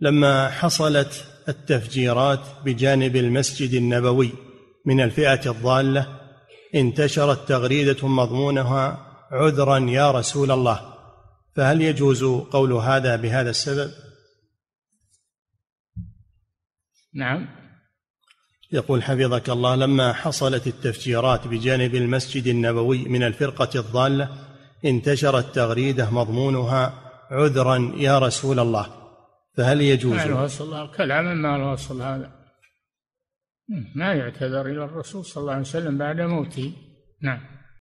لما حصلت التفجيرات بجانب المسجد النبوي من الفئة الضالة انتشرت تغريدة مضمونها عذرا يا رسول الله. فهل يجوز قول هذا بهذا السبب؟ نعم. يقول حفظك الله لما حصلت التفجيرات بجانب المسجد النبوي من الفرقة الضالة انتشرت تغريدة مضمونها عذرا يا رسول الله. فهل يجوز؟ ما له اصل الكلام ما له اصل هذا ما يعتذر إلى الرسول صلى الله عليه وسلم بعد موته. نعم.